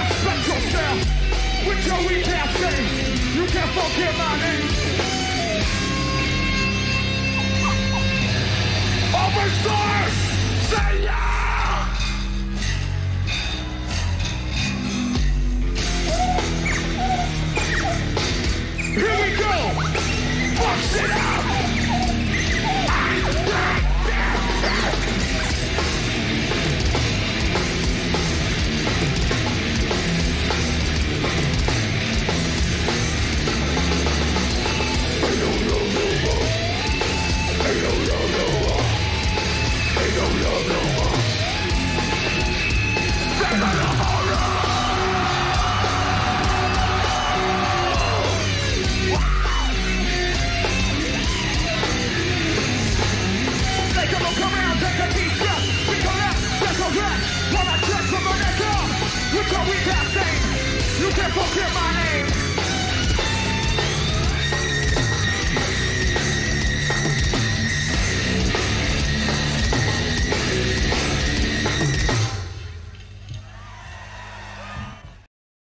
respect yourself with your weak ass. You can't fuck my name.